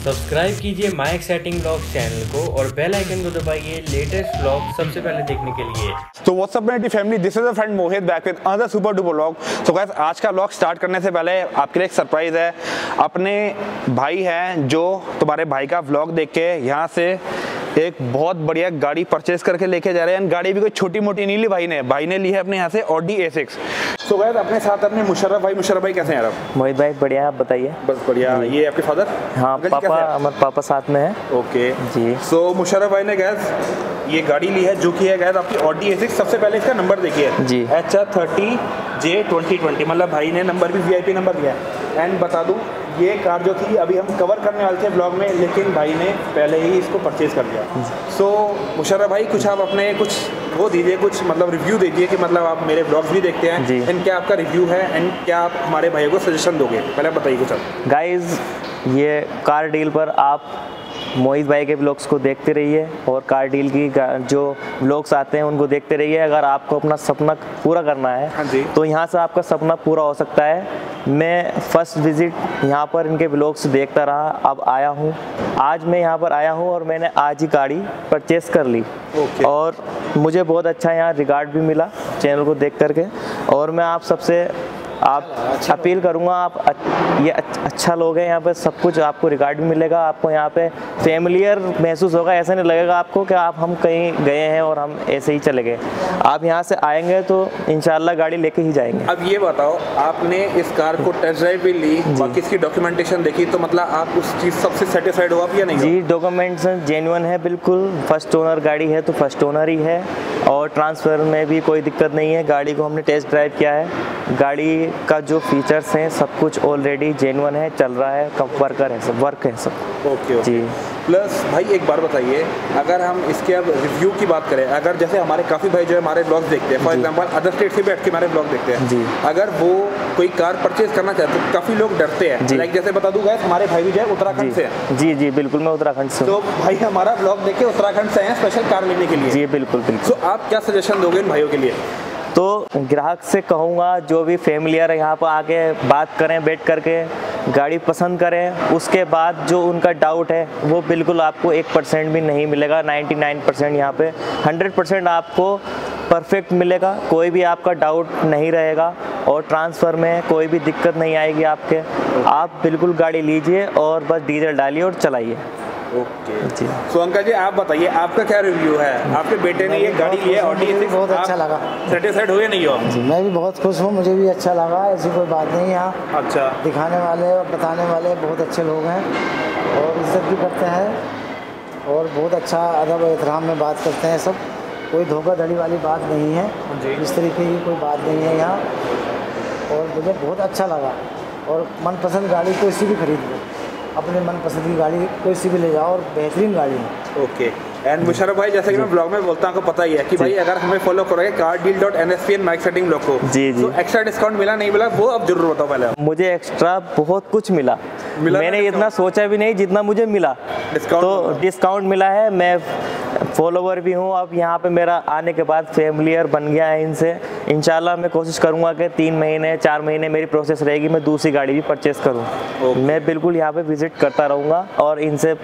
Subscribe कीजिए माई exciting blog channel को और बेल आइकन को दबाइए लेटेस्ट ब्लॉग सबसे पहले देखने के लिए। तो व्हाट्सअप मेरी family this is a friend Mohit back with another super duper blog so guys आज का ब्लॉग स्टार्ट करने से पहले आपके लिए एक सरप्राइज़ है। अपने भाई हैं जो तुम्हारे भाई का ब्लॉग देख के यहाँ से एक बहुत बढ़िया गाड़ी परचेज करके लेके जा रहे हैं। गाड़ी भी कोई छोटी मोटी नहीं ली भाई ने। भाई ने ली है अपने यहाँ से Audi A six so guys अपने साथ अपने मुशर्रफ भाई। मुशर्रफ भाई कैसे हैं आप? मोहित भाई बढ़िया आप बताइए। बस बढ़िया। ये आपके फादर हाँ पापा हमारे पापा साथ में है। ओके जी। सो मुशर्रफ भाई ने गैस ये गाड़ी ली है जो कि है गैस आपकी ऑडी ए सबसे पहले इसका नंबर देखिए। जी। H R thirty J twenty twenty मतलब भाई ने नंबर भी वीआईपी नंबर दिया है। एंड बता दूँ ये कार जो थी अभी हम कवर करने वाले थे ब्लॉग में लेकिन भाई ने पहले ही इसको परचेज कर लिया। सो so, मुशर्रफ भाई कुछ आप अपने कुछ वो दीजिए कुछ मतलब रिव्यू दीजिए कि मतलब आप मेरे ब्लॉग्स भी देखते हैं एंड क्या आपका रिव्यू है एंड क्या आप हमारे भाई को सजेशन दोगे? पहले बताइए कुछ आप गाइज़ ये कार डील पर आप मोहित भाई के ब्लॉग्स को देखते रहिए और कार डील की जो ब्लॉग्स आते हैं उनको देखते रहिए। अगर आपको अपना सपना पूरा करना हाँ जी। है तो यहाँ से आपका सपना पूरा हो सकता है। मैं फ़र्स्ट विज़िट यहाँ पर इनके ब्लॉग्स देखता रहा अब आया हूँ। आज मैं यहाँ पर आया हूँ और मैंने आज ही गाड़ी परचेस कर ली। ओके। और मुझे बहुत अच्छा यहाँ रिगार्ड भी मिला चैनल को देख करके। और मैं आप सबसे आप अपील करूँगा आप ये अच्छा लोग हैं यहाँ पे सब कुछ आपको रिगार्ड भी मिलेगा आपको यहाँ पे फेमिलियर महसूस होगा ऐसा नहीं लगेगा आपको कि आप हम कहीं गए हैं और हम ऐसे ही चले गए। आप यहाँ से आएँगे तो इंशाल्लाह गाड़ी लेके ही जाएँगे। अब ये बताओ आपने इस कार को टेस्ट ड्राइव भी ली बाकी इसकी डॉक्यूमेंटेशन देखी तो मतलब आप उस चीज़ सबसे सेटिस्फाइड हो आप या नहीं जी डॉक्यूमेंट्स जेन्युइन है बिल्कुल। फ़र्स्ट ओनर गाड़ी है तो फ़र्स्ट ओनर ही है। और ट्रांसफ़र में भी कोई दिक्कत नहीं है। गाड़ी को हमने टेस्ट ड्राइव किया है। गाड़ी का जो फीचर्स हैं सब कुछ ऑलरेडी जेन्युइन है चल रहा है कब वर्कर है सब वर्क है सब। ओके ओके जी। प्लस भाई एक बार बताइए अगर हम इसके अब रिव्यू की बात करें अगर जैसे हमारे काफ़ी भाई जो है हमारे ब्लॉग देखते हैं फॉर एग्जांपल अदर स्टेट से बैठ के हमारे ब्लॉग देखते हैं। जी। अगर वो कोई कार परचेज करना चाहते हैं तो काफ़ी लोग डरते हैं। लाइक जैसे बता दूँगा हमारे भाई भी जो है उत्तराखंड से हैं। जी जी बिल्कुल मैं उत्तराखंड से तो भाई हमारा ब्लॉग देख के उत्तराखंड से हैं स्पेशल कार लेने के लिए। जी बिल्कुल बिल्कुल। सो आप क्या सजेशन दोगे इन भाइयों के लिए? तो ग्राहक से कहूँगा, जो भी फैमिलियर यहाँ पर आके बात करें, बैठ करके गाड़ी पसंद करें। उसके बाद जो उनका डाउट है, वो बिल्कुल आपको एक परसेंट भी नहीं मिलेगा। 99 परसेंट यहाँ पे। 100 परसेंट आपको परफेक्ट मिलेगा। कोई भी आपका डाउट नहीं रहेगा और ट्रांसफ़र में कोई भी दिक्कत नहीं आएगी आपके। आप बिल्कुल गाड़ी लीजिए और बस डीजल डालिए और चलाइए। ओके। सो अंकल जी आप बताइए आपका क्या रिव्यू है? आपके बेटे ने ये गाड़ी ली है ऑडी बहुत अच्छा लगा। सेटिस्फाइड हुए नहीं हो जी मैं भी बहुत खुश हूँ मुझे भी अच्छा लगा ऐसी कोई बात नहीं यहाँ अच्छा। दिखाने वाले और बताने वाले बहुत अच्छे लोग हैं और इज़्ज़त भी करते हैं और बहुत अच्छा अदब एहतराम में बात करते हैं सब। कोई धोखाधड़ी वाली बात नहीं है इस तरीके की कोई बात नहीं है यहाँ। और मुझे बहुत अच्छा लगा और मनपसंद गाड़ी कोई इसी भी खरीद लो अपने मनपसंद की गाड़ी कोई सी भी ले जाओ और बेहतरीन गाड़ी है। ओके एंड मुशरफ भाई जैसे कि मैं ब्लॉग में बोलता हूँ आपको पता ही है कि भाई अगर हमें फॉलो करोगे car deal dot N S P N mike setting blog को जी, जी। तो एक्स्ट्रा डिस्काउंट मिला नहीं मिला वो अब ज़रूर बताओ पहले। मुझे एक्स्ट्रा बहुत कुछ मिला, मिला मैंने इतना सोचा भी नहीं जितना मुझे मिला। डिस्काउंट तो डिस्काउंट मिला है मैं फॉलोवर भी हूँ। अब यहाँ पे मेरा आने के बाद फैमिलियर बन गया है इनसे। इंशाल्लाह मैं कोशिश करूँगा कि तीन महीने चार महीने मेरी प्रोसेस रहेगी। मैं दूसरी गाड़ी भी परचेस करूँ। मैं बिल्कुल यहाँ पे विज़िट करता रहूँगा और इनसे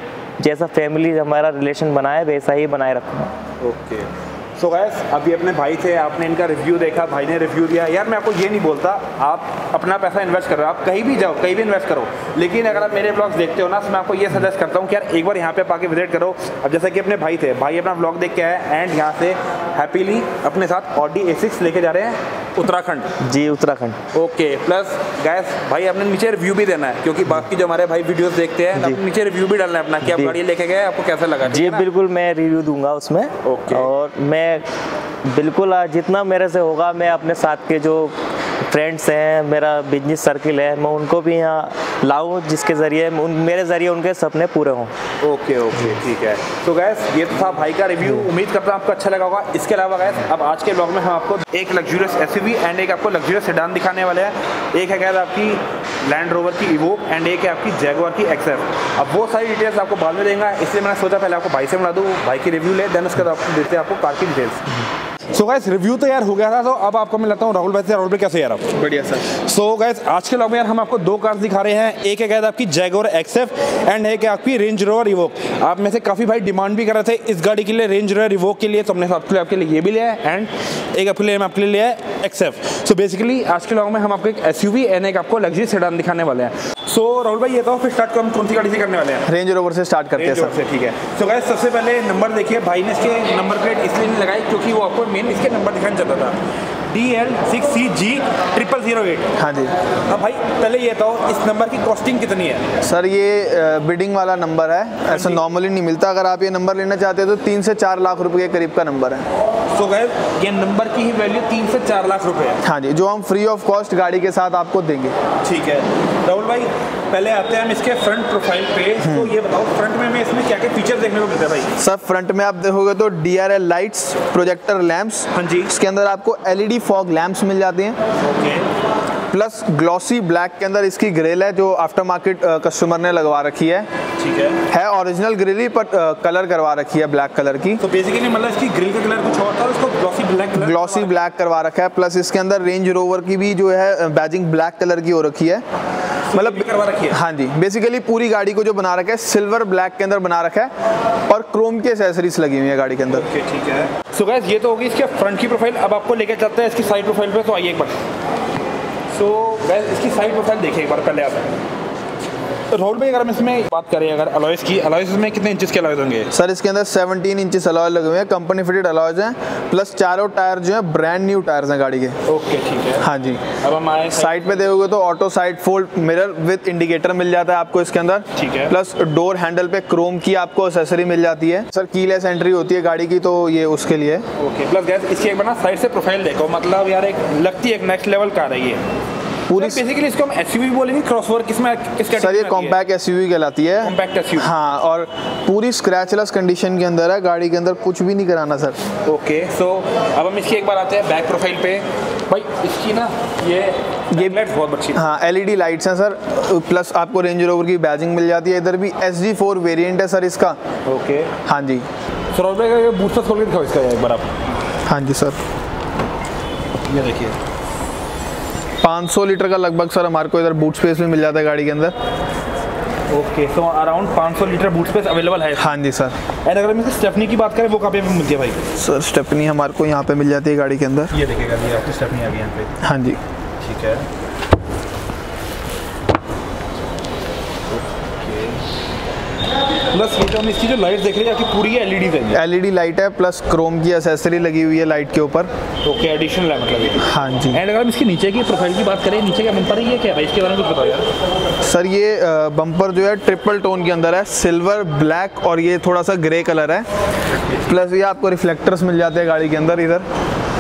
जैसा फैमिली हमारा रिलेशन बनाए वैसा ही बनाए रखूँगा। ओके सो गैस अभी अपने भाई थे, आपने इनका रिव्यू देखा, भाई ने रिव्यू दिया। यार, मैं आपको ये नहीं बोलता, आप अपना पैसा इन्वेस्ट कर रहे हो, आप कहीं भी जाओ, कहीं भी इन्वेस्ट करो। लेकिन अगर आप मेरे ब्लॉग्स देखते हो ना तो मैं आपको ये सजेस्ट करता हूँ कि यार, एक बार यहाँ पे आप आके विज़िट करो। अब जैसे कि अपने भाई थे, भाई अपना ब्लॉग देख के आए एंड यहाँ से हैप्पीली अपने साथ ऑडी ए लेके जा रहे हैं। उत्तराखंड? जी उत्तराखंड। ओके प्लस गैस भाई आपने नीचे रिव्यू भी देना है क्योंकि बाकी जो हमारे भाई वीडियोस देखते हैं नीचे रिव्यू भी डालना है अपना कि आप गाड़ी लेके गए आपको कैसा लगा? जी बिल्कुल मैं रिव्यू दूँगा उसमें। ओके। और मैं बिल्कुल जितना मेरे से होगा मैं अपने साथ के जो फ्रेंड्स हैं, मेरा बिज़नेस सर्किल है, मैं उनको भी यहाँ लाऊं, जिसके ज़रिए उन, मेरे ज़रिए उनके सपने पूरे हों। ओके ओके, ठीक है। तो गैस ये तो था भाई का रिव्यू उम्मीद करता हूँ आपको अच्छा लगा होगा। इसके अलावा गैस अब आज के ब्लॉग में हम आपको एक लग्जूरियस एस एंड एक आपको लग्जूरियस सेडान दिखाने वाले हैं। एक है गैस आपकी लैंड रोवर की इवोक एंड एक है आपकी जैगवार की एक्सएफ अब वो सारी डिटेल्स आपको बाद में देंगे। इसलिए मैंने सोचा पहले आपको भाई से मिला दूँ, भाई की रिव्यू ले देन उसके बाद आपको देते हैं आपको कार की डिटेल्स सो गाइस रिव्यू तो यार हो गया था तो अब आपको मैं लगता हूँ राहुल भाई से राहुल भाई कैसे यार आप? बढ़िया सर। सो गाइस आज के लॉग में यार हम आपको दो कार्स दिखा रहे हैं। एक है गाइस आपकी जैगोर एक्सएफ एंड एक है आपकी रेंज रोवर रिवोक आप में से काफ़ी भाई डिमांड भी कर रहे थे इस गाड़ी के लिए रेंज रोवर रिवोक के लिए। तो हमने आपके लिए आपके लिए ये भी लिया है एंड एक आपके लिए आपके लिए लिया है एक्सएफ सो बेसिकली आज के लॉग में हम आपको एक एस एंड एक आपको लग्जरी सेडान दिखाने वाले हैं। सो राहुल भाई ये तो फिर स्टार्ट हम कौन सी गाड़ी से करने वाले हैं? रेंज रोवर से स्टार्ट करते हैं रेंज सर। ठीक है। सो गाइस सबसे पहले नंबर देखिए भाई ने इसके नंबर प्लेट इसलिए नहीं लगाई क्योंकि वो आपको मेन इसके नंबर दिखाना चाहता था। D L six C G triple zero eight हाँ जी। अब भाई पहले ये तो इस नंबर की कॉस्टिंग कितनी है? सर ये बिडिंग वाला नंबर है। ऐसा नॉर्मली नहीं मिलता। अगर आप ये नंबर लेना चाहते हैं तो तीन से चार लाख रुपए के करीब का नंबर है। सो गैस ये नंबर की ही वैल्यू तीन से चार लाख रुपए है। हाँ जी जो हम फ्री ऑफ़ कॉस्ट गाड़ी के साथ आपको देंगे। ठीक है। राहुल भाई पहले आते हैं हम इसके फ्रंट प्रोफ़ाइल पे। तो ये बताओ फ्रंट में में इसमें क्या क्या फीचर देखने को मिलते हैं भाई? सर फ्रंट में आप देखोगे तो D R L lights projector lamps हाँ जी। इसके अंदर आपको एलईडी फॉग लैम्प्स मिल जाते हैं। ओके। प्लस ग्लॉसी ब्लैक के अंदर इसकी ग्रिल है जो आफ्टर मार्केट कस्टमर ने लगवा रखी है। ठीक है। है ओरिजिनल ग्रिल ही पर कलर करवा रखी है ब्लैक कलर की। तो बेसिकली मतलब इसकी ग्रिल का कलर कुछ और था उसको glossy black colour glossy black करवा रखा है प्लस इसके अंदर रेंज रोवर की भी जो है बैजिंग ब्लैक कलर की हो रखी है। मतलब करवा रखी है? हाँ जी बेसिकली पूरी गाड़ी को जो बना रखा है सिल्वर ब्लैक के अंदर बना रखा है और क्रोम की एसेसरीज लगी हुई है गाड़ी के अंदर। ओके ठीक है। सो गैस ये तो होगी इसके फ्रंट की प्रोफ़ाइल अब आपको लेके चलते हैं इसकी साइड प्रोफ़ाइल पे तो आइए एक बार। सो गैस इसकी साइड प्रोफ़ाइल देखिए एक बार पहले आप। राहुल भाई अगर हम इसमें बात करें अगर अलॉयस की अलॉयस में कितने इंचेस के अलॉयस होंगे? सर इसके अंदर 17 इंचेस अलॉय लगे हुए हैं कंपनी फिटेड अलॉयज हैं प्लस चारों टायर जो है ब्रांड न्यू टायर्स हैं गाड़ी के। ओके ठीक है। हाँ जी। अब हम आए साइड पे देखोगे तो auto side fold mirror with indicator मिल जाता है आपको इसके अंदर। ठीक है। प्लस डोर हैंडल पे क्रोम की आपको एसेसरी मिल जाती है। सर कीलेस एंट्री होती है गाड़ी की तो ये उसके लिए। ओके प्लस गैस इसकी एक बार साइड से प्रोफ़ाइल देखो। मतलब यार एक लगती है एक नेक्स्ट लेवल कार है ये। पूरी बेसिकली इसको हम एसयूवी बोलेंगे क्रॉसओवर किसमें किस सर ये कॉम्पैक्ट एसयूवी कहलाती है। कॉम्पैक्ट एसयूवी हाँ और पूरी स्क्रैचलेस कंडीशन के अंदर है गाड़ी के अंदर कुछ भी नहीं कराना सर ओके सो अब हम इसकी एक बार आते हैं बैक प्रोफ़ाइल पे। भाई इसकी ना ये ये लाइट बहुत अच्छी है। हाँ एलईडी लाइट्स हैं सर प्लस आपको रेंज रोवर की बैजिंग मिल जाती है। इधर भी एस जी फोर वेरियंट है सर इसका। ओके हाँ जी। सर भाई बूस्टर खोल के दिखाओ इसका एक बार आप। हाँ जी सर ये देखिए। 500 लीटर का लगभग सर हमारे को इधर बूट स्पेस भी मिल जाता है गाड़ी के अंदर। Okay so around 500 litre boot space available है। हाँ जी सर एंड अगर हम इसकी स्टेपनी की बात करें वो कहाँ पे मिलती है भाई? सर स्टेपनी हमारे को यहाँ पे मिल जाती है गाड़ी के अंदर। ये देखिएगा ये आपकी स्टेपनी आ गई यहाँ पे। हाँ जी। ठीक है। प्लस ये जो हम इसकी जो लाइट देख रहे हैं आपकी पूरी एलईडी है। एलईडी लाइट है प्लस क्रोम की एसेसरी लगी हुई है लाइट के ऊपर। ओके एडिशनल है मतलब ये? हाँ जी। एंड अगर हम इसके नीचे की प्रोफ़ाइल की बात करें नीचे का बम्पर है ये क्या? है इसके बारे में कुछ बताओ यार। सर ये बम्पर जो है ट्रिपल टोन के अंदर है सिल्वर ब्लैक और ये थोड़ा सा ग्रे कलर है। प्लस ये आपको रिफ्लेक्टर्स मिल जाते हैं गाड़ी के अंदर इधर।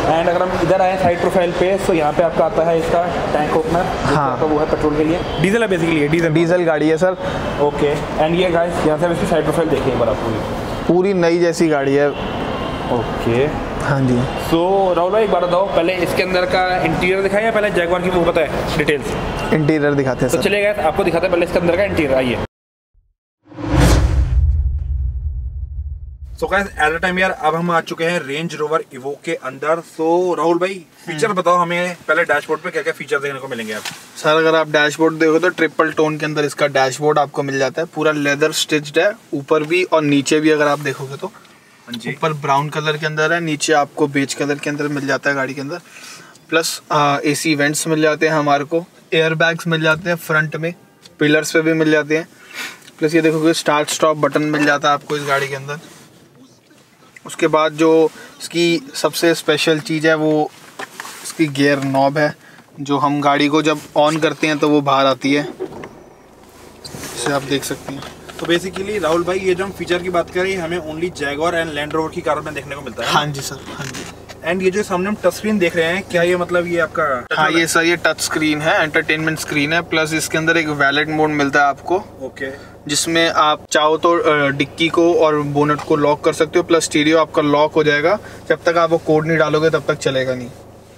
एंड अगर हम इधर आए साइड प्रोफ़ाइल पे तो यहाँ पे आपका आता है इसका टैंक ओपनर हाँ। तो वो है पेट्रोल के लिए। डीजल है बेसिकली ये डीजल डीजल गाड़ी है सर ओके एंड ये गाइस यहाँ से हम इसकी साइड प्रोफ़ाइल देखिए एक बार आप पूरी। पूरी नई जैसी गाड़ी है। ओके हाँ जी। सो so, राहुल भाई एक बार बताओ पहले इसके अंदर का इंटीरियर दिखाया या पहले जैगवार की वो बताए डिटेल्स इंटीरियर दिखाते हैं तो सर चलिए गए आपको दिखाते हैं पहले इसके अंदर का इंटीरियर आइए। So guys at the time यार अब हम आ चुके हैं रेंज रोवर इवो के अंदर। सो so, राहुल भाई फीचर बताओ हमें पहले डैशबोर्ड पे क्या क्या फीचर देखने को मिलेंगे आप सर अगर आप डैशबोर्ड देखो तो ट्रिपल टोन के अंदर इसका डैशबोर्ड आपको मिल जाता है। पूरा लेदर स्टिच्ड है ऊपर भी और नीचे भी अगर आप देखोगे तो। हाँ ऊपर ब्राउन कलर के अंदर है नीचे आपको बेज कलर के अंदर मिल जाता है गाड़ी के अंदर। प्लस ए सी वेंट्स मिल जाते हैं हमारे को। एयर बैग्स मिल जाते हैं फ्रंट में पिलर्स पे भी मिल जाते हैं। प्लस ये देखोगे स्टार्ट स्टॉप बटन मिल जाता है आपको इस गाड़ी के अंदर। उसके बाद जो इसकी सबसे स्पेशल चीज़ है वो इसकी गियर नॉब है जो हम गाड़ी को जब ऑन करते हैं तो वो बाहर आती है। इसे आप देख सकते हैं। तो बेसिकली राहुल भाई ये जो हम फीचर की बात करें हमें only Jaguar and Land Rover की कारों में देखने को मिलता है। हाँ जी सर हाँ जी। एंड ये जो सामने हम टच स्क्रीन देख रहे हैं क्या ये मतलब ये आपका हाँ ये सर ये टच स्क्रीन है एंटरटेनमेंट स्क्रीन है प्लस इसके अंदर एक वैलेट मोड मिलता है आपको। ओके जिसमें आप चाहो तो डिक्की को और बोनट को लॉक कर सकते हो प्लस स्टीरियो आपका लॉक हो जाएगा। जब तक आप वो कोड नहीं डालोगे तब तक चलेगा नहीं।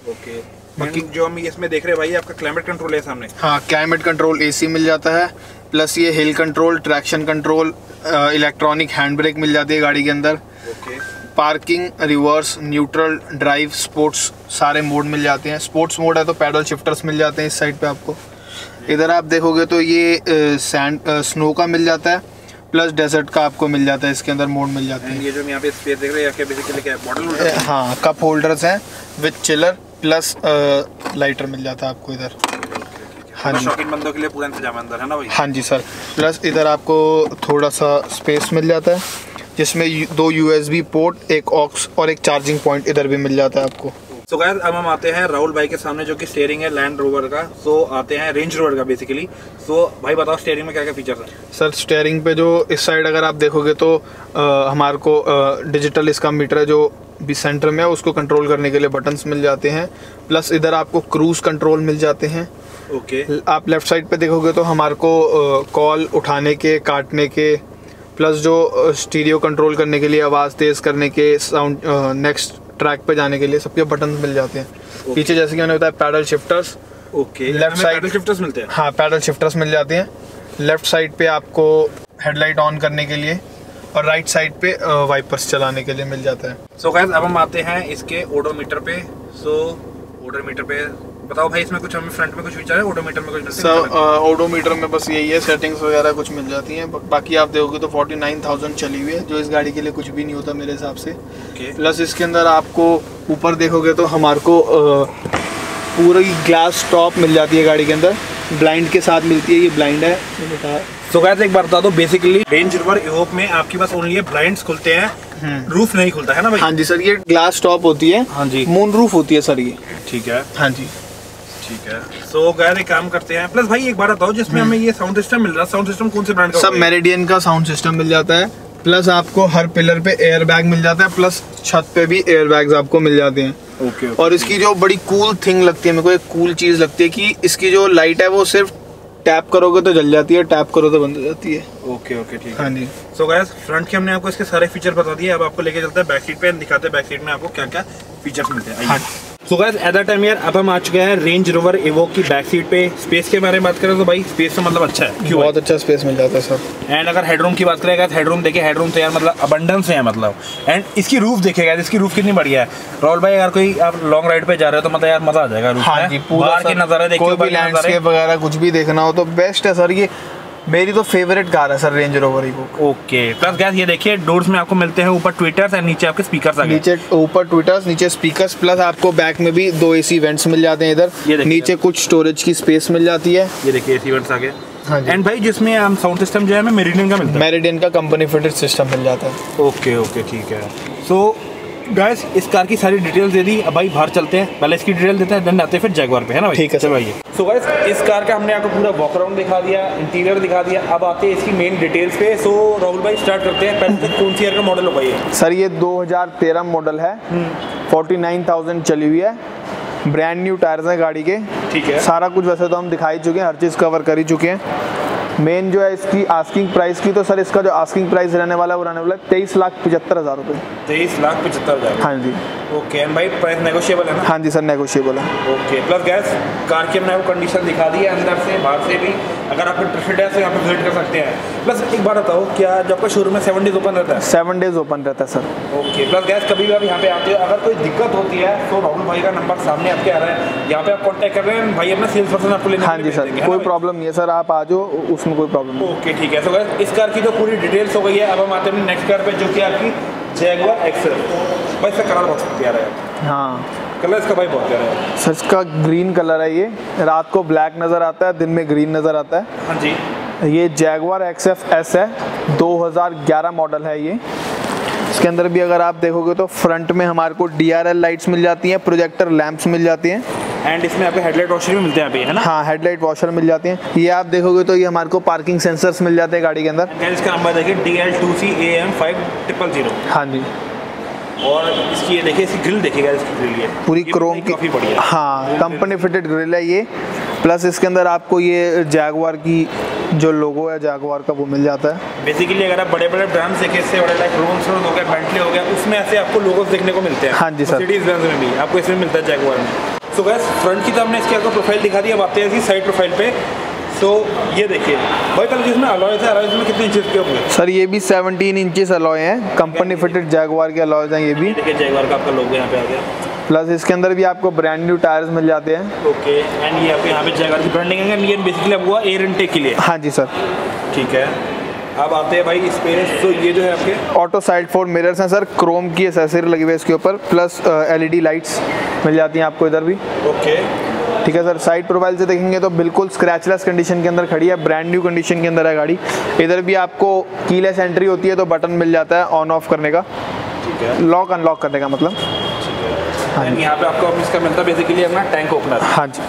ओके। बाकी जो हम इसमें देख रहे हैं भाई आपका क्लाइमेट कंट्रोल है सामने। हाँ क्लाइमेट कंट्रोल एसी मिल जाता है प्लस ये hill control traction control electronic hand brake मिल जाती है गाड़ी के अंदर। Okay. Parking reverse neutral drive sports सारे मोड मिल जाते हैं। स्पोर्ट्स मोड है तो पैडल शिफ्टर्स मिल जाते हैं इस साइड पे आपको। इधर आप देखोगे तो ये सैंड स्नो का मिल जाता है प्लस डेजर्ट का आपको मिल जाता है इसके अंदर मोड मिल जाते हैं। ये जो यहाँ पे स्पेस देख रहे हैं बेसिकली क्या बॉटल हाँ कप होल्डर्स हैं विथ चिलर प्लस लाइटर मिल जाता है आपको इधर। हाँ जी। शौकीन बंदों के लिए पूरा इंतज़ाम अंदर है ना भाई? हाँ जी सर। प्लस इधर आपको थोड़ा सा स्पेस मिल जाता है जिसमें दो यूएसबी पोर्ट एक ऑक्स और एक चार्जिंग पॉइंट इधर भी मिल जाता है आपको। सो गाइस अब हम आते हैं राहुल भाई के सामने जो कि स्टेयरिंग है लैंड रोवर का। सो so, आते हैं रेंज रोवर का बेसिकली सो so, भाई बताओ स्टेयरिंग में क्या क्या फीचर्स है? सर स्टेयरिंग पे जो इस साइड अगर आप देखोगे तो हमारे को डिजिटल इसका मीटर है जो भी सेंटर में है उसको कंट्रोल करने के लिए बटन्स मिल जाते हैं। प्लस इधर आपको क्रूज कंट्रोल मिल जाते हैं। Okay okay. आप लेफ़्ट साइड पे देखोगे तो हमारे को कॉल उठाने के काटने के प्लस जो स्टीरियो कंट्रोल करने के लिए आवाज़ तेज़ करने के साउंड नेक्स्ट ट्रैक पे जाने के लिए सबके बटन मिल जाते हैं। पीछे जैसे कि मैंने बताया paddle shifters okay left side shifters मिलते हैं। हाँ पैडल शिफ्टर्स मिल जाते हैं। लेफ़्ट साइड पे आपको हेडलाइट ऑन करने के लिए और राइट साइड पे वाइपर्स चलाने के लिए मिल जाता है। सो so गाइस अब हम आते हैं इसके ओडोमीटर पे। सो so, ओडोमीटर पे बताओ भाई इसमें कुछ हमें फ्रंट में कुछ फीचर है ओडोमीटर में कुछ सर ओडोमीटर में बस यही है सेटिंग्स वगैरह कुछ मिल जाती हैं बाकी आप देखोगे तो 49000 चली हुई है जो इस गाड़ी के लिए कुछ भी नहीं होता मेरे हिसाब से। प्लस इसके अंदर आपको ऊपर देखोगे तो हमारे को पूरी ग्लास टॉप मिल जाती है गाड़ी के अंदर। ब्लाइंड के साथ मिलती है ये ब्लाइंड है सो गाइस एक बार बता दो बेसिकली रेंज रोवर इवोक में आपके पास ओनली ये ब्लाइंड्स खुलते हैं। रूफ नहीं खुलता है ना भाई? हाँ जी सर ये ग्लास टॉप होती है। हाँ जी। मून रूफ होती है सर ये। ठीक है। हाँ जी। ठीक है। सो गाइस एक काम करते हैं। प्लस भाई एक बार बताओ जिसमें हमें ये साउंड सिस्टम मिल रहा है साउंड सिस्टम कौन से ब्रांड का सब? मेरिडियन का साउंड सिस्टम मिल जाता है। प्लस आपको हर पिलर पे एयर बैग मिल जाता है प्लस छत पे भी एयर बैग्स आपको मिल जाते हैं। ओके ओके और इसकी जो बड़ी कूल थिंग लगती है मेरे को एक कूल चीज़ लगती है कि इसकी जो लाइट है वो सिर्फ़ टैप करोगे तो जल जाती है टैप करो तो बंद हो जाती है। ओके ओके ठीक हाँ। सो गाइस फ्रंट के हमने आपको इसके सारे फीचर बता दिए अब आपको लेके चलते हैं बैक सीट पे दिखाते हैं बैक सीट में आपको क्या क्या फीचर्स मिलते हैं। हाँ। So guys at the time यार अब हम आ चुके हैं रेंज रोवर इवोक की बैक सीट पे। स्पेस के बारे में बात करें तो भाई स्पेस तो मतलब अच्छा है। क्यों बहुत अच्छा स्पेस मिल जाता है सर एंड अगर हेडरूम की बात करेगा हेडरूम देखिए हेडरूम तो यार मतलब अबंडेंस है मतलब। एंड इसकी रूफ देखेगा इसकी रूफ कितनी बढ़िया है। राहुल भाई अगर कोई आप लॉन्ग राइड पे जा रहे हो तो मतलब यार मज़ा आ जाएगा रूफ हाँ। जी पूरा के देखिए नज़ारे। लैंडस्केप वगैरह कुछ भी देखना हो तो बेस्ट है सर ये। मेरी तो फेवरेट कार है सर रेंज रोवर ही ओके प्लस गैस ये देखिए डोर्स में आपको मिलते हैं ऊपर ट्विटर्स एंड नीचे आपके स्पीकर्स आ गए। नीचे ऊपर ट्विटर्स नीचे स्पीकर्स प्लस आपको बैक में भी दो एसी वेंट्स मिल जाते हैं इधर। नीचे कुछ स्टोरेज की स्पेस मिल जाती है। ये देखिए एसी वेंट्स आ गए। हाँ एंड भाई जिसमें हम साउंड सिस्टम जो है मेरिडियन का मिलता है। मेरिडियन का कंपनी फिटेड सिस्टम मिल जाता है। ओके ओके ठीक है। सो गाइस इस कार की सारी डिटेल्स दे दी। अब भाई बाहर चलते हैं। पहले इसकी डिटेल देते हैं देन आते हैं फिर जैगवार पे है ना भाई? ठीक है, सर। चलो आइए। सो गाइस इस कार का हमने आपको पूरा वॉक अराउंड दिखा दिया इंटीरियर दिखा दिया। अब आते हैं इसकी मेन डिटेल्स पे। सो राहुल भाई स्टार्ट करते हैं। पहले तो कौन सी ईयर का मॉडल होगा ये सर ये 2013 मॉडल है। 49000 चली हुई है। ब्रांड न्यू टायर्स हैं गाड़ी के। ठीक है। सारा कुछ वैसे तो हम दिखाई चुके हैं हर चीज़ कवर कर ही चुके हैं। मेन जो है इसकी आस्किंग प्राइस की तो सर इसका जो आस्किंग प्राइस रहने वाला है वो रहने वाला है तेईस लाख पचहत्तर हज़ार रुपये तेईस लाख पचहत्तर हज़ार। हाँ जी। ओके भाई प्राइस नेगोशिएबल है ना? हाँ जी सर नेगोशिएबल है। ओके प्लस गैस कार की हमने आपको कंडीशन दिखा दी है अंदर से बाहर से भी। अगर आप इंटरेस्टेड है तो यहाँ पे विज़िट कर सकते हैं। प्लस एक बात बताओ क्या जब आपका शोरूम में सेवन डेज़ ओपन रहता है? सेवन डेज़ ओपन रहता है सर ओके प्लस गैस कभी भी आप यहाँ पे आते हो अगर कोई दिक्कत होती है तो राहुल भाई का नंबर सामने आपके आ रहा है। यहाँ पे आप कांटेक्ट कर रहे हैं भाई अपना सेल्स पर्सन आपको लेने हाँ जी सर कोई प्रॉब्लम नहीं है सर आप आ जाओ उसमें कोई प्रॉब्लम ओके ठीक है। तो guys, इस कार की तो पूरी डिटेल्स हो गई है। अब हम आते हैं नेक्स्ट कार पे जो कि आपकी जैगवार एक्सेल भाई इसका कलर बहुत प्यारा है। हाँ। कलर इसका भाई बहुत प्यारा है। सर इसका ग्रीन कलर है ये। रात को ब्लैक नज़र आता है दिन में ग्रीन नज़र आता है। हाँ जी। ये जैगवार एक्स एफ़ एस है। 2011 मॉडल है ये। इसके अंदर भी अगर आप देखोगे तो फ्रंट में हमारे को डीआरएल लाइट्स मिल जाती हैं प्रोजेक्टर लैंप्स मिल जाती हैं। एंड इसमें आपको हेडलाइट वॉशर भी मिलते हैं पे है ना? हाँ हेडलाइट वॉशर मिल जाती हैं। ये आप देखोगे तो ये हमारे को पार्किंग सेंसर्स मिल जाते हैं गाड़ी के अंदर। इसका नंबर देखिए D L two C A M five triple zero हाँ जी। और इसकी ये देखिए इसकी ग्रिल देखिएगा इसकी ग्रिल ये। पूरी क्रोम की काफ़ी बढ़िया। हाँ कंपनी फिटेड ग्रिल है ये। प्लस इसके अंदर आपको ये जैगवार की जो लोगो है जैगवार का वो मिल जाता है। बेसिकली अगर आप बड़े बड़े ब्रांड्स देखें इससे बड़े लाइक रोल्स रॉयस हो गया बेंटली हो गया उसमें ऐसे आपको लोगोस देखने को मिलते हैं। हाँ जी, सर। सिटीज़ ब्रांड्स में भी आपको इसमें मिलता है जैगवार में। सो गैस फ्रंट की तो हमने इसकी आपको प्रोफ़ाइल दिखा दी अब आते हैं इसकी साइड प्रोफ़ाइल पे। तो ये देखिए भाई कल जिसमें अलॉय थे? अलॉय में कितने इंचेस के होंगे? सर ये भी 17 इंचेस अलॉय हैं। कंपनी फिटेड जैगवार के अलॉयज हैं ये भी। देखिए जैगवार का आपका लोगो यहाँ पे आ गया। प्लस इसके अंदर भी आपको ब्रांड न्यू टायर्स मिल जाते हैं। ओके एंड ये आपको यहाँ पे जैगवार की ब्रांडिंग है। ये बेसिकली आपको एयर इनटेक के लिए। हाँ जी सर ठीक है। अब आते हैं भाई पे तो ये जो है आपके? ऑटो साइड फोर मिरर्स हैं सर क्रोम की एसेसरी लगी हुई है इसके ऊपर। प्लस एलईडी लाइट्स मिल जाती हैं आपको इधर भी। ओके ठीक है सर साइड प्रोफ़ाइल से देखेंगे तो बिल्कुल स्क्रैचलेस कंडीशन के अंदर खड़ी है ब्रांड न्यू कंडीशन के अंदर है गाड़ी। इधर भी आपको कीलेस एंट्री होती है तो बटन मिल जाता है ऑन ऑफ़ करने का। ठीक है। लॉक अनलॉक करने का मतलब। एंड यहाँ पे आपको इसका मिलता है बेसिकली अपना टैंक ओपनर हाँ जी।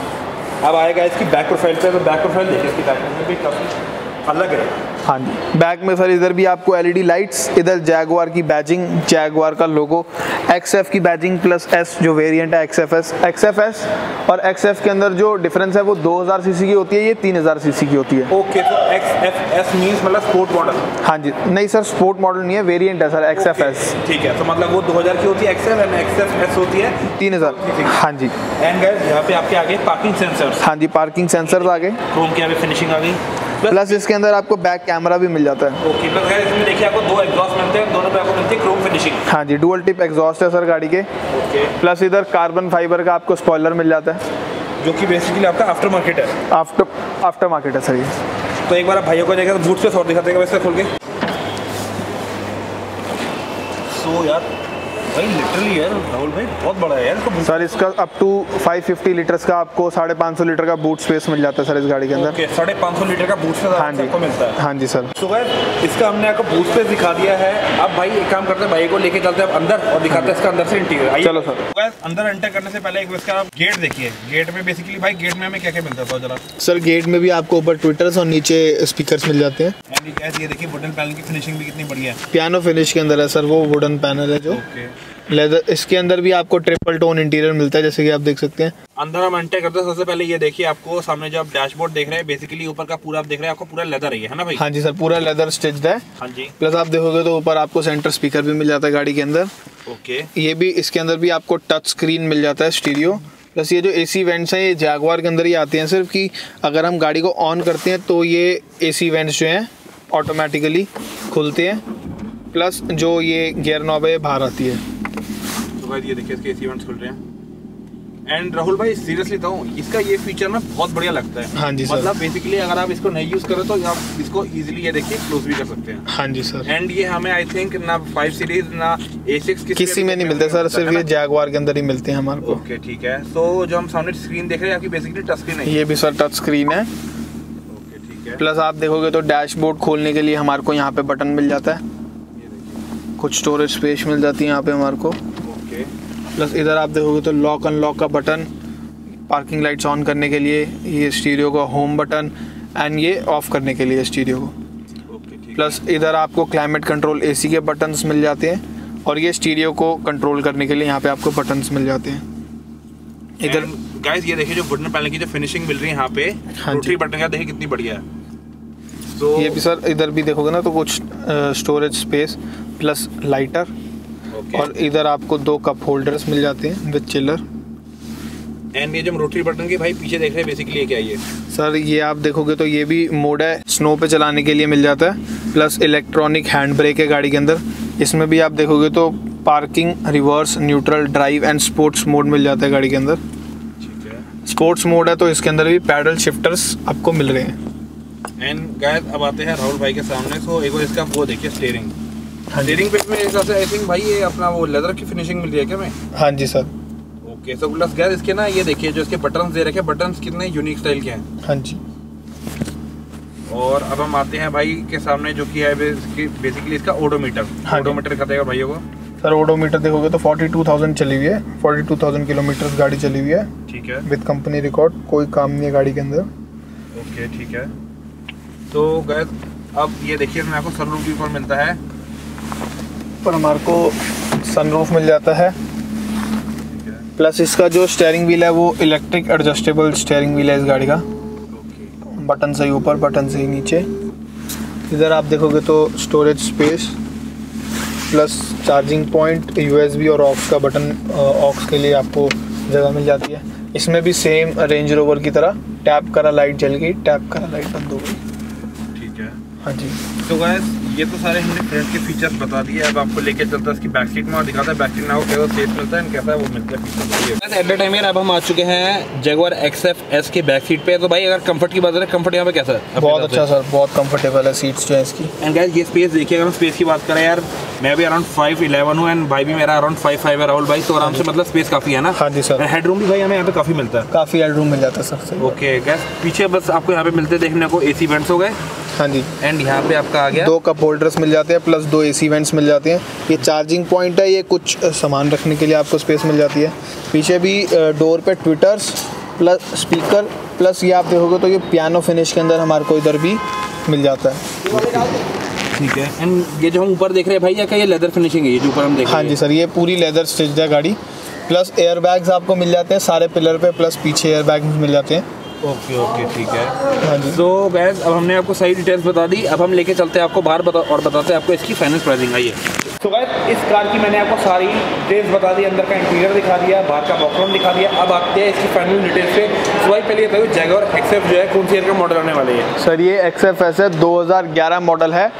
अब आएगा इसकी बैक प्रोफ़ाइल पे तो बैक प्रोफ़ाइल देखिए इसकी बैक में भी काफ़ी अलग है। हाँ जी। बैक में सर इधर भी आपको एलईडी लाइट्स इधर जैगवार की बैजिंग जैगवार का लोगो एक्सएफ की बैजिंग प्लस एस जो वेरिएंट है एक्सएफएस एक्सएफएस और एक्सएफ के अंदर जो डिफरेंस है वो 2000 सीसी की होती है ये 3000 सीसी की होती है। ओके तो एक्स एफ़ एस मीन्स मतलब स्पोर्ट मॉडल हाँ जी। नहीं सर स्पोर्ट मॉडल नहीं है वेरिएंट है सर एक्सएफएस ठीक है तो मतलब वो 2000 की होती है एक्सएफ एंड एक्सएफ होती है। 3000 हाँ। जी। एंड गाइस यहाँ पे आपके आगे पार्किंग सेंसर्स हाँ जी पार्किंग सेंसर्स आ गए क्रोम की यहाँ पे फिनिशिंग आ गई। प्लस इसके अंदर आपको बैक कैमरा भी मिल जाता है। ओके प्लस गाइस इसमें देखिए आपको दो एग्जॉस्ट मिलते हैं दोनों पे आपको मिलती है क्रोम फिनिशिंग हाँ जी डुअल टिप एग्जॉस्ट है सर गाड़ी के। ओके प्लस इधर कार्बन फाइबर का आपको स्पॉइलर मिल जाता है। जो कि बेसिकली आपका आफ्टर मार्केट है। आफ्टर आफ्टर मार्केट है सर ये। तो एक बार आप भाइयों को देखा तो बूट पे शॉट दिखाते हैं वैसे खोल के? सो यार भाई लिटरली यार राहुल भाई बहुत बड़ा है यार इसका सर इसका अप टू 550 लीटर का आपको साढ़े पाँच सौ लीटर का बूट स्पेस मिल जाता है सर इस गाड़ी के अंदर। साढ़े पाँच सौ लीटर का बूट से हाँ जी। आपको मिलता है। हाँ जी सर तो गाइस इसका हमने आपको बूट स्पेस दिखा दिया है। अब भाई एक काम करते हैं भाई को लेके चलते हैं अंदर और दिखाते हैं इसका अंदर से इंटीरियर चलो सर। अंदर एंटर करने से पहले एक इसका आप गेट देखिए। गेट में बेसिकली भाई गेट में हमें क्या क्या मिलता है जरा। सर गेट में भी आपको ऊपर ट्विटर्स और नीचे स्पीकर्स मिल जाते हैं। ये देखिए वुडन पैनल की फिनिशिंग भी कितनी बढ़िया है। पियानो फिनिश के अंदर है सर वो वुडन पैनल है जो। ओके लेदर इसके अंदर भी आपको ट्रिपल टोन इंटीरियर मिलता है जैसे कि आप देख सकते हैं। अंदर हम एंटर करते हैं सबसे पहले ये देखिए आपको सामने जो आप डैशबोर्ड देख रहे हैं बेसिकली ऊपर का पूरा आप देख रहे हैं आपको पूरा लेदर ही है ना भाई? हाँ जी सर पूरा लेदर स्टिच्ड है। हाँ जी। प्लस आप देखोगे तो ऊपर आपको सेंटर स्पीकर भी मिल जाता है गाड़ी के अंदर। ओके ये भी इसके अंदर भी आपको टच स्क्रीन मिल जाता है स्टीरियो प्लस ये जो एसी वेंट्स हैं ये जैगवार के अंदर ही आते हैं सिर्फ़ कि अगर हम गाड़ी को ऑन करते हैं तो ये एसी वेंट्स जो हैं ऑटोमेटिकली खुलते हैं। प्लस जो ये गियर नॉब है बाहर आती है। तो भाई ये देखिए इसके एसी इवेंट्स खुल रहे हैं। एंड राहुल भाई सीरियसली कहूँ इसका ये फीचर ना बहुत बढ़िया लगता है। हाँ जी सर। मतलब बेसिकली अगर आप इसको नहीं यूज़ करो तो आप इसको इजीली ये देखिए क्लोज भी कर सकते हैं। हाँ जी सर एंड ये हमें आई थिंक ना फाइव सीरीज़ ना ए सिक्स किसी में नहीं मिलते सर सिर्फ़ ये जैगवार के अंदर ही मिलते हैं हमारे को। ओके ठीक है। तो जो हम सामने स्क्रीन देख रहे हैं आपकी बेसिकली टच स्क्रीन है। ये भी सर टच स्क्रीन है। प्लस आप देखोगे तो डैशबोर्ड खोलने के लिए हमारे को यहाँ पे बटन मिल जाता है। कुछ स्टोरेज स्पेस मिल जाती है यहाँ पे हमारे को। ओके प्लस इधर आप देखोगे तो लॉक अनलॉक का बटन पार्किंग लाइट्स ऑन करने के लिए ये स्टीरियो का होम बटन एंड ये ऑफ़ करने के लिए स्टीरियो को। प्लस इधर आपको क्लाइमेट कंट्रोल एसी के बटन्स मिल जाते हैं और ये स्टीरियो को कंट्रोल करने के लिए यहाँ पे आपको बटन्स मिल जाते हैं। इधर गाइस ये देखिए जो वुडन पैनल की जो फिनिशिंग मिल रही है यहाँ पे हाँ जी। बटन का देखिए कितनी बढ़िया है। तो ये भी सर इधर भी देखोगे ना तो कुछ storage space plus lighter okay और इधर आपको दो कप होल्डर्स मिल जाते हैं विद चिलर एंड ये जो रोटरी बटन के भाई पीछे देख रहे हैं बेसिकली क्या ये? सर ये आप देखोगे तो ये भी मोड है स्नो पे चलाने के लिए मिल जाता है प्लस इलेक्ट्रॉनिक हैंड ब्रेक है गाड़ी के अंदर। इसमें भी आप देखोगे तो parking reverse neutral drive and sports mode मिल जाता है गाड़ी के अंदर। ठीक है। स्पोर्ट्स मोड है तो इसके अंदर भी पैडल शिफ्टर्स आपको मिल रहे हैं। एंड गाइस अब आते हैं राहुल भाई के सामने। सो एक बार इसका वो देखिए स्टीयरिंग हाँ जी। स्टीयरिंग पे हिसाब से आई थिंक भाई ये अपना वो लेदर की फिनिशिंग मिल रही है क्या मैं? हाँ जी sir okay so plus guys इसके ना ये देखिए जो इसके बटन दे रखे हैं बटन्स कितने यूनिक स्टाइल के हैं। हाँ जी। और अब हम आते हैं भाई के सामने जो कि है बेसिकली इसका ओडोमीटर हाँ। ओडोमीटर दिखाते भाइयों को। सर ओडोमीटर देखोगे तो 42,000 चली हुई है। 42,000 किलोमीटर गाड़ी चली हुई है। ठीक है। विद कंपनी रिकॉर्ड कोई काम नहीं है गाड़ी के अंदर। ओके ठीक है। तो गैस अब ये देखिए इसमें आपको सनरूफ भी ऊपर मिलता है। पर हमारे को सनरूफ मिल जाता है। प्लस इसका जो स्टेयरिंग व्हील है, वो इलेक्ट्रिक एडजस्टेबल स्टेयरिंग व्हील है इस गाड़ी का। बटन से ही ऊपर बटन से ही नीचे। इधर आप देखोगे तो storage space plus charging point USB और ऑक्स का बटन ऑक्स के लिए आपको जगह मिल जाती है। इसमें भी सेम रेंज रोवर की तरह टैप करा लाइट जल गई टैप करा लाइट बंद हो गई। है हाँ जी। तो गैस ये तो सारे हमने फ्रंट के फीचर्स बता दिए। अब आपको लेके चलता है इसकी बैक सीट में और दिखाता है बैक सीट में आपको कैसा सेफ़ मिलता है कैसा वो मिलता है एट द टाइम यार अब हम आ चुके हैं जगुआर XF की बैक सीट पे। तो भाई अगर कंफर्ट की बात करें कंफर्ट यहाँ पे कैसा है? बहुत अच्छा सर बहुत कंफर्टेबल है सीट्स जो है इसकी। एंड गाइस ये स्पेस देखिए अगर हम स्पेस की बात करें यार मैं भी अराउंड फाइव इलेवन हूँ एंड भाई भी मेरा अराउंड फाइव फाइव है राहुल भाई तो आराम से मतलब स्पेस काफ़ी है ना? हाँ जी सर हेड रूम भी भाई हमें यहाँ पे काफ़ी मिलता है। काफ़ी हेड रूम मिल जाता है सर ओके गैस पीछे बस आपको यहाँ पे मिलते देखने को एसी वेंट्स हो गए। हाँ जी। एंड यहाँ पे आपका आ गया। दो कप होल्डर्स मिल जाते हैं प्लस दो एसी वेंट्स मिल जाते हैं। ये चार्जिंग पॉइंट है ये कुछ सामान रखने के लिए आपको स्पेस मिल जाती है। पीछे भी डोर पे ट्विटर्स प्लस स्पीकर प्लस ये आप देखोगे तो ये पियानो फिनिश के अंदर हमारे को इधर भी मिल जाता है। ठीक है। एंड ये जो हम ऊपर देख रहे हैं भाई क्या ये लेदर फिनिशिंग है? ये जो ऊपर हम देख हाँ जी सर ये पूरी लेदर स्टिच है गाड़ी। प्लस एयर बैग्स आपको मिल जाते हैं सारे पिलर पे प्लस पीछे एयर बैग मिल जाते हैं। ओके ओके ठीक है। हाँ तो गैस अब हमने आपको सही डिटेल्स बता दी। अब हम लेके चलते हैं आपको बाहर बता और बताते हैं आपको इसकी फाइनल प्राइसिंग आइए। तो गैस इस कार की मैंने आपको सारी डिटेल्स बता दी। अंदर का इंटीरियर दिखा दिया बाहर का बॉक्सग्राउंड दिखा दिया। अब आते हैं इसकी फाइनल डिटेल्स पे। भाई पहले ये बताओ जैगवर एक्सेफ जो है कौन सी ईयर का मॉडल आने वाले है? सर ये एक्स एफ़ एस है 2011 मॉडल है।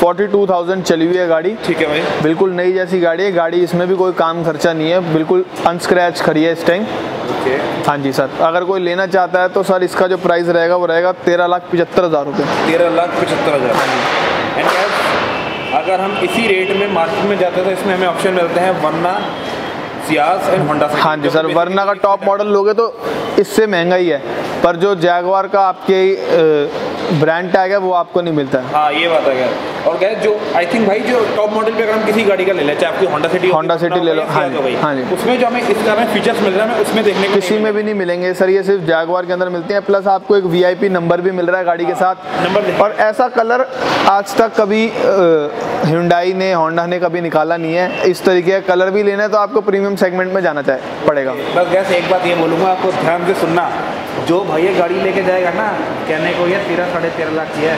42,000 चली हुई है गाड़ी। ठीक है भाई। बिल्कुल नई जैसी गाड़ी है। गाड़ी इसमें भी कोई काम खर्चा नहीं है। बिल्कुल अनस्क्रैच खड़ी है इस टाइम ओके हाँ जी सर अगर कोई लेना चाहता है तो सर इसका जो प्राइस रहेगा वो रहेगा तेरह लाख पचहत्तर हज़ार रुपये। तेरह लाख पचहत्तर हज़ार। एंड गैस अगर हम इसी रेट में मार्केट में जाते हैं तो इसमें हमें ऑप्शन मिलते हैं वरना सियास एंड होंडा हाँ जी सर वरना का टॉप मॉडल लोगे तो इससे महँगा ही। है पर जो जैगवार का आपके ब्रांड टैग है वो आपको नहीं मिलता। है हाँ ये बात है यार। और गैस जो आई थिंक भाई जो टॉप मॉडल पे अगर हम किसी गाड़ी का ले लें चाहे आपकी होंडा सिटी Honda City ले लो, हाँ जी, भाई हाँ जी। उसमें जो हमें इस कार में फीचर्स मिल रहा है उसमें देखने को किसी में भी नहीं मिलेंगे सर ये सिर्फ़ जैगवार के अंदर मिलते हैं प्लस आपको एक वीआईपी नंबर भी मिल रहा है गाड़ी के साथ। नंबर और ऐसा कलर आज तक कभी हिंडाई ने होंडा ने कभी निकाला नहीं है। इस तरीके का कलर भी लेना है तो आपको प्रीमियम सेगमेंट में जाना चाहे पड़ेगा। बस गैस एक बात ये बोलूँगा आपको ध्यान से सुनना। जो भैया गाड़ी लेके जाएगा ना कहने को ये तेरह साढ़े तेरह लाख की है।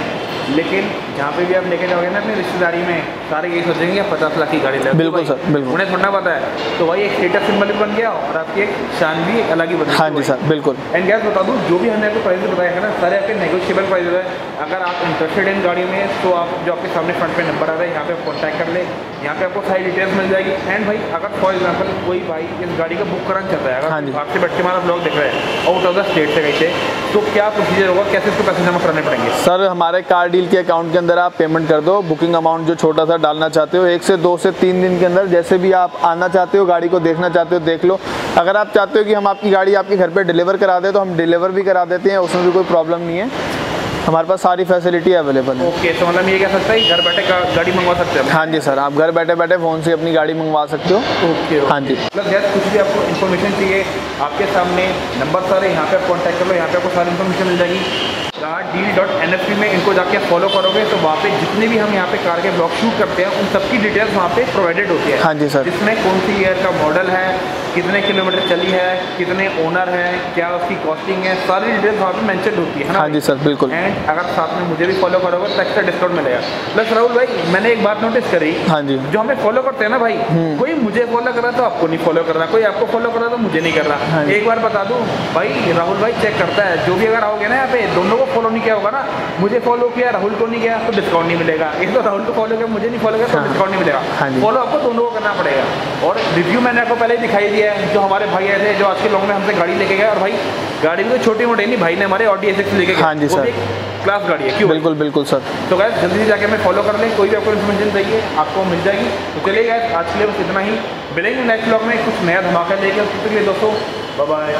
लेकिन जहाँ पे भी आप लेके जाओगे ना अपनी रिश्तेदारी में सारे यही सोचेंगे पचास लाख की गाड़ी ले बिल्कुल सर, बिल्कुल। उन्हें थोड़ा पता है। तो भाई एक स्टेटस सिंबल भी बन गया और आपकी एक शान भी अलग ही बन गई। हाँ जी सर बिल्कुल। एंड गैस बता दूँ जो भी हमने आपको प्राइस बताया है ना सारे आपके नेगोशिएबल प्राइस है अगर आप इंटरेस्टेड इन गाड़ी में तो आप जो आपके सामने फ्रंट पे नंबर आ रहा है यहाँ पे कॉन्टैक्ट कर ले। यहाँ पे आपको सारी डिटेल्स मिल जाएगी। एंड भाई अगर फॉर एग्ज़ाम्पल कोई भाई इस गाड़ी का बुक कराना चाहता है अगर हाँ आपसे बैठ के हमारा ब्लॉग देख रहे हैं आउट ऑफ़ द स्टेट से कहीं से तो क्या प्रोसीजर होगा? कैसे इसको पैसे जमा कराने पड़ेंगे? सर हमारे कार डील के अकाउंट के अंदर आप पेमेंट कर दो। बुकिंग अमाउंट जो छोटा सा डालना चाहते हो एक से दो से तीन दिन के अंदर जैसे भी आप आना चाहते हो गाड़ी को देखना चाहते हो देख लो। अगर आप चाहते हो कि हम आपकी गाड़ी आपके घर पर डिलीवर करा दें तो हम डिलीवर भी करा देते हैं उसमें भी कोई प्रॉब्लम नहीं है। हमारे पास सारी फैसिलिटी अवेलेबल है। ओके तो मतलब ये कह सकता है घर बैठे गाड़ी मंगवा सकते हैं हाँ जी सर आप घर बैठे बैठे फ़ोन से अपनी गाड़ी मंगवा सकते हो। ओके हाँ जी। मतलब जैसे कुछ भी आपको इन्फॉर्मेशन चाहिए आपके सामने नंबर सारे यहाँ पे आप कॉन्टैक्ट कर लो यहाँ पे आपको सारी इन्फॉर्मेशन मिल जाएगी। Car deal dot N F P में इनको जाके फॉलो करोगे तो वहाँ पे जितने भी हम यहाँ पे कार के ब्लॉग शूट करते हैं उन सबकी डिटेल्स वहाँ पे प्रोवाइडेड होती है। हाँ जी सर। जिसमें कौन सी ईयर का मॉडल है कितने किलोमीटर चली है कितने ओनर है क्या उसकी कॉस्टिंग है सारी डिटेल्स वहाँ पे मेंशन होती है ना हाँ जी सर बिल्कुल। एंड अगर साथ में मुझे भी फॉलो करोगे तो एक्स्ट्रा डिस्काउंट मिलेगा। प्लस राहुल भाई मैंने एक बात नोटिस करी हाँ जी। जो हमें फॉलो करते हैं ना भाई कोई मुझे फॉलो कर रहा तो आपको नहीं फॉलो कर रहा कोई आपको फॉलो कर रहा है तो मुझे नहीं कर रहा। हाँ एक बार बता दूँ भाई राहुल भाई चेक करता है जो भी अगर आओगे ना यहाँ पे दोनों को फॉलो नहीं किया होगा ना मुझे फॉलो किया राहुल को नहीं किया तो डिस्काउंट नहीं मिलेगा। एक तो राहुल को फॉलो किया मुझे नहीं फॉलो किया तो हाँ। डिस्काउंट नहीं हाँ मिलेगा फॉलो आपको दोनों को करना पड़ेगा। और रिव्यू मैंने आपको पहले ही दिखाई दिया है जो हमारे भाई आए थे जो आज के लोगों में हमसे गाड़ी लेके गए और भाई गाड़ी भी तो छोटी मोटी नहीं भाई ने हमारे ऑडी एसएक्स लेके गए। हाँ जी, सर। क्लास गाड़ी है क्यों? बिल्कुल बिल्कुल सर। तो गैस जल्दी से जाके हमें फॉलो कर लें कोई भी आपको इन्फॉर्मेशन चाहिए आपको मिल जाएगी। तो चलिए गैस आज के लिए बस इतना ही। मिलेंगे नेक्स्ट ब्लॉग में कुछ नया धमाका लेके उसके लिए दोस्तों बाय